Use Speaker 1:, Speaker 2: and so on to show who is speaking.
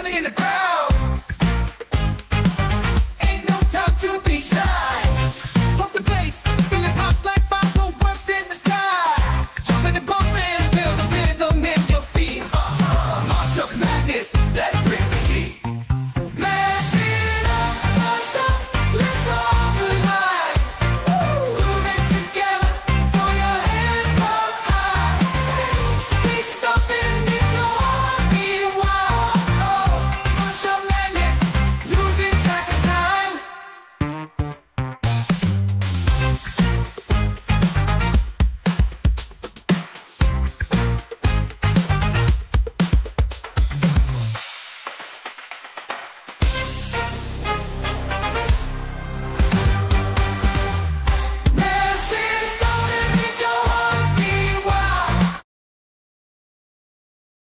Speaker 1: standing in the crowd.